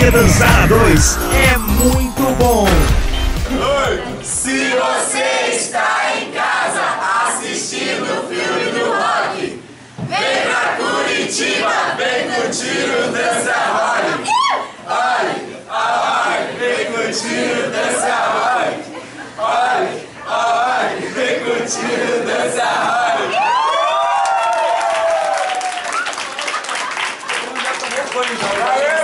Porque dançar a dois é muito bom. Se você está em casa assistindo o filme do rock, vem pra Curitiba, vem curtir o Dança Rock. Olhe, ai, vem curtir o Dança Rock. Olhe, olhe, vem curtir o Dança Rock. Né? Aê!